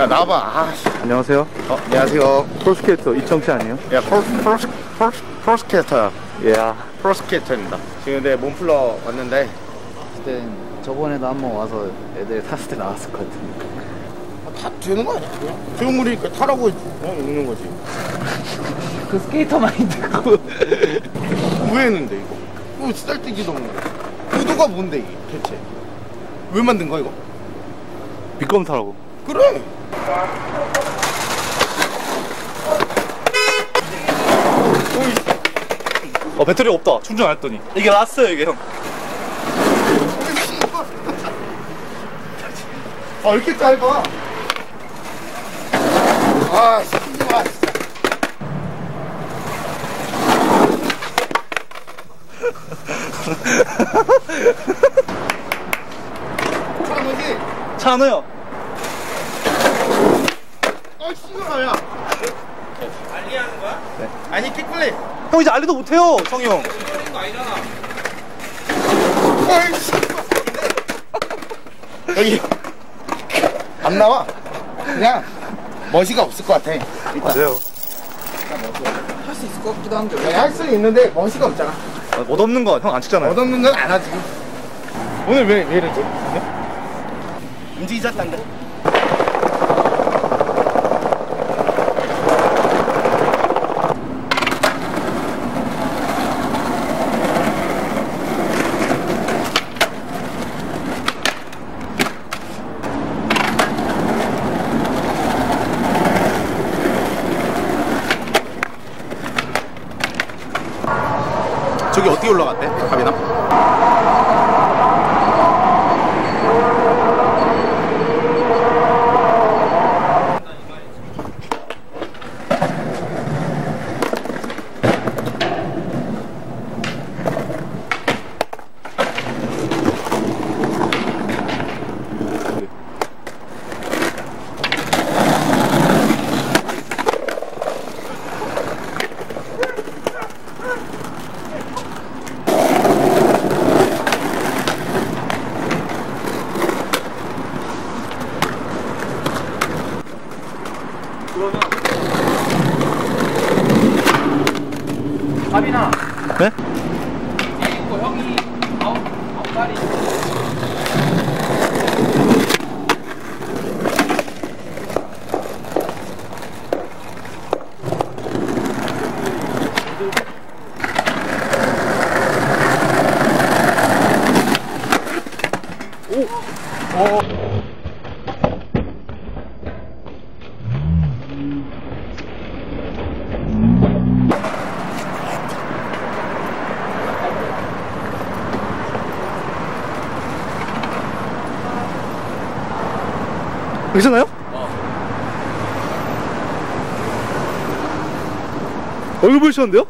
야 나와봐 아, 씨. 안녕하세요. 어, 안녕하세요 프로스케이터 이청치 아니에요? 야 프로, 프로, 프로, 프로스케이터야 예. 프로스케이터입니다 지금 내 몸풀러 왔는데 그때 저번에도 한 번 와서 애들 탔을 때 나왔을 것 같은데 아, 다 되는 거 아니야? 소용물이니까 타라고 어, 있는 거지 그 스케이터 마인드 그거 왜 했는데 이거? 이거 쓰잘데기도 없는 거 의도가 뭔데 이게 대체 왜 만든 거야 이거? 미끄럼 타라고. 그래 어 배터리 없다. 충전 안 했더니. 이게 라스요 이게 형. 아 이렇게 짧아 아 시키지 마 진짜 차는 거지? 차 안해요. 아 씨발 야. 알리 하는 거야? 네. 아니 키클리 형 이제 알리도 못해요 성이 형. 어이 씨발 여기. 안 나와. 그냥 멋이가 없을 것 같아. 맞아요. 할수 있을 것 같기도 한데 네, 할 수는 있는데 멋이가 없잖아. 못 없는 거형안 찍잖아요. 얻없는 건 안 하지. 오늘 왜, 왜 이러지? 움직이셨단데 어떻게 올라갔대? 가비나? 밥이나 네? 형이 아홉 아홉 살 이 괜찮아요? 얼굴 보이셨는데요?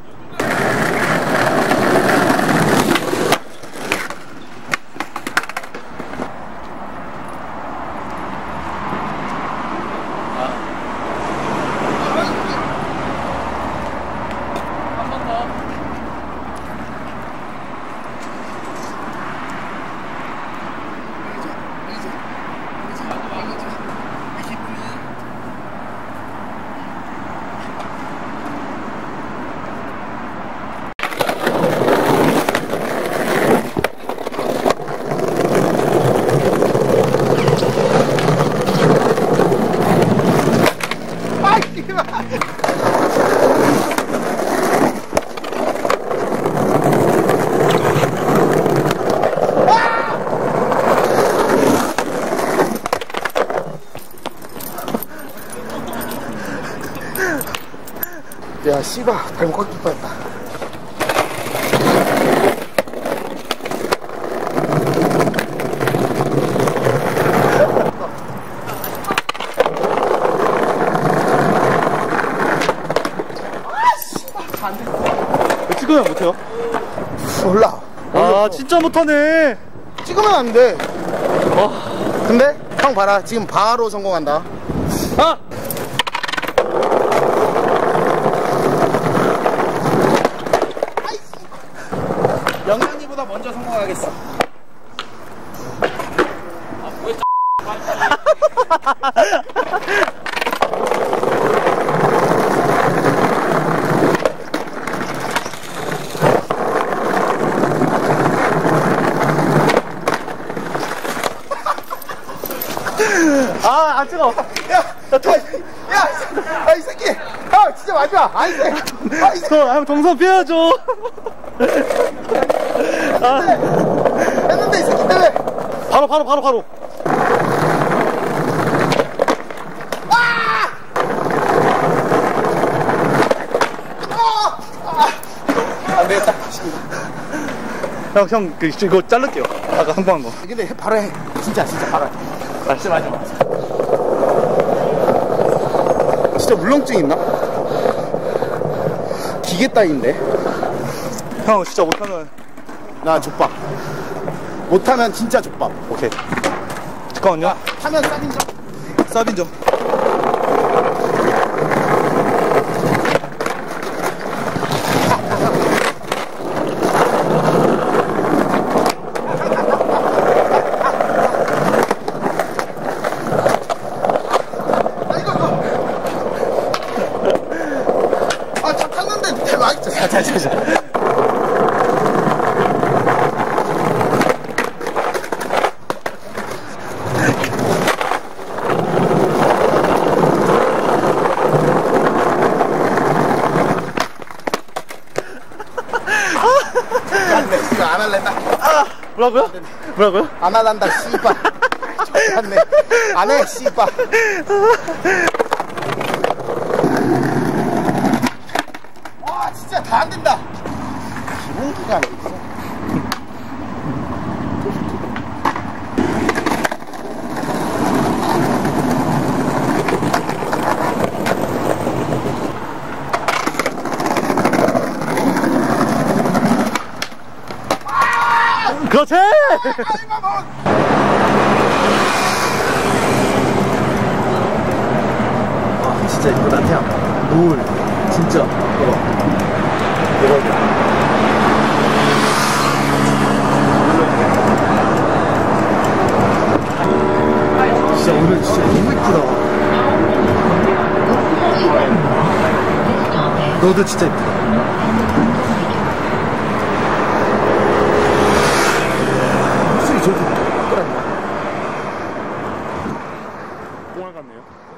야 씨발 잘못 깎일 뻔했다. 왜 찍으면 못해요? 몰라. 아 진짜 못하네. 찍으면 안돼. 근데 형 봐라. 지금 바로 성공한다. 아! 먼저 성공하겠어. 아, 안 뜨거. 야, 나 도... 야, 야, 이 새끼. 아, 진짜 마지막. 아, 이 새끼. 아, 이 새끼. 동, 아, 동선 빼야죠. 했는데, 이 새끼 때문에. 바로, 바로, 바로, 바로. 안 되겠다. 형, 형, 그, 이거 자를게요. 아까 성공한 거. 근데 해, 바로 해. 진짜, 진짜 바로 해. 말씀하지 마. 진짜 물렁증 있나? 기계 따위인데. 형, 진짜 못하면. 나 족밥. 못하면 진짜 족밥. 오케이. 잠깐만요. 하면 쌉인정. 좀. 아, 있죠. 자, 자, 자, 자. 안 돼. 이거 안 할랜다. 뭐라고요? 뭐라고요? 안 할란다, 씨발. 안 돼. 안 해, 씨발. 와, 진짜 다 안 된다. 기본 기가 안 있어. 그렇지! 아, 진짜 이쁘다, 태양. 노을. 진짜. 봐봐. 대박이야. 진짜 오늘 진짜 너무 이쁘다. 너도 진짜 이쁘다. 꽁알 같네요.